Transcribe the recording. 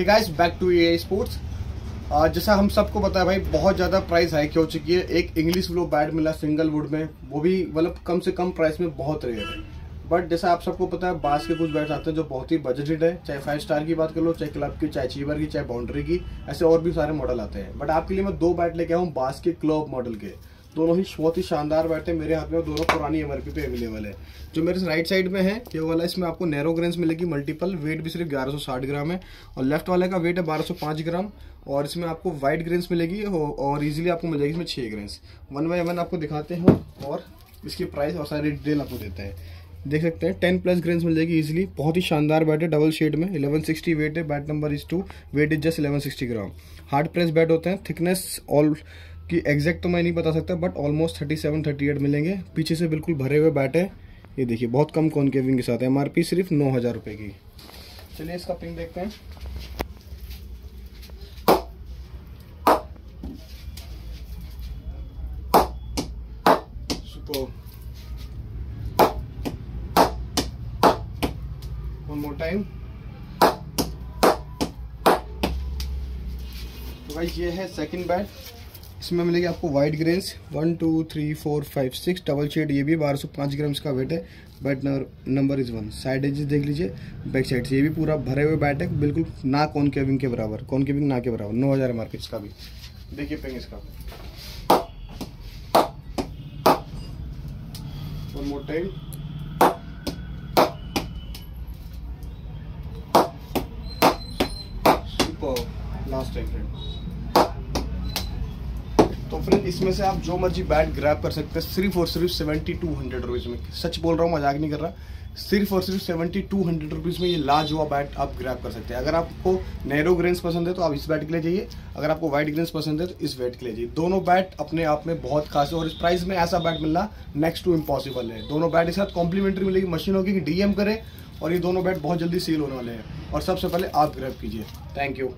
Hey guys back to a sports जैसा हम सबको है भाई, बहुत ज़्यादा प्राइस हाइक हो चुकी है। एक इंग्लिश ब्लो बैट मिला सिंगल वुड में। वो भी मतलब कम से कम प्राइस में बहुत रेयर है। बट जैसा आप सबको पता है बास के कुछ बैट्स आते हैं जो बहुत ही बजटेड है। चाहे फाइव स्टार की बात कर लो, चाहे क्लब की, चाहे चीवर की, चाहे बाउंड्री की, ऐसे और भी सारे मॉडल आते हैं। बट आपके लिए मैं दो बैट लेके आऊँ बास के क्लब मॉडल के। दोनों ही बहुत ही शानदार बैट है मेरे हाथ में दोनों पुरानी एमआरपी पे अवेलेबल है। जो मेरे राइट साइड में है, ये वाला, इसमें आपको नैरो ग्रेन्स मिलेगी मल्टीपल वेट भी सिर्फ़ 1160 ग्राम है। और लेफ़्ट वाले का वेट है 1205 ग्राम और इसमें आपको वाइट ग्रेन्स मिलेगी और इजीली आपको मिल जाएगी इसमें छः ग्रेन्स वन बाई वन आपको दिखाते हैं और इसकी प्राइस और सारी डिटेल आपको देते हैं। देख सकते हैं टेन प्लस ग्रेन्स मिल जाएगी इजीली बहुत ही शानदार बैट है डबल शेड में। 1160 वेट है, bat number is two weight is just 1160 gram. Hard press bat होते हैं थिकनेस ऑल कि एग्जैक्ट तो मैं नहीं बता सकता but almost thirty seven thirty eight मिलेंगे। पीछे से बिल्कुल भरे हुए बैट है। ये देखिए, बहुत कम कॉनकेविंग के साथ है। एमआरपी सिर्फ़ नौ हज़ार रुपये की। चलिए इसका पिंग देखते हैं। टाइम तो भाई, ये है सेकंड बैट इसमें मिलेगी आपको white grains one two three four five six double shade ये भी बारह सौ पाँच ग्राम इसका वेट है bat number is one side edges देख लीजिए बैक साइड से, ये भी पूरा भरे हुए बैट है, बिल्कुल ना कौन केविंग के बराबर कौन केविंग ना के बराबर नौ हज़ार मार्केट इसका भी। देखिए पेंग इसका। टाइम लास्ट टाइम फ्रेंड तो फ्रेंड इसमें से आप जो मर्ज़ी बैट ग्रैप कर सकते हैं, सिर्फ़ और सिर्फ़ सेवेंटी टू हंड्रेड रुपीज़ में। सच बोल रहा हूँ, मज़ाक नहीं कर रहा। सिर्फ़ और सिर्फ़ सेवेंटी टू हंड्रेड रुपीज़ में ये लाजवाब बैट आप ग्रैप कर सकते हैं। अगर आपको नैरो ग्रेन्स पसंद है तो आप इस बैट के लिए जाइए। अगर आपको व्हाइट ग्रेन्स पसंद है तो इस बैट के लिए जाइए। दोनों बैट अपने आप में बहुत खास है और इस प्राइस में ऐसा बैट मिलना नेक्स्ट टू इम्पॉसिबल है। दोनों बैट के साथ कॉम्प्लीमेंट्री मिलेगी मशीन होगी कि डीएम करे और ये दोनों बैट बहुत जल्दी सेल होने वाले हैं। और सबसे पहले आप ग्रैप कीजिए। Thank you